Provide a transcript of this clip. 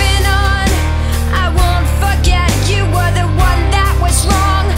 moving on. I won't forget you were the one that was wrong.